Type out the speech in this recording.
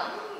번.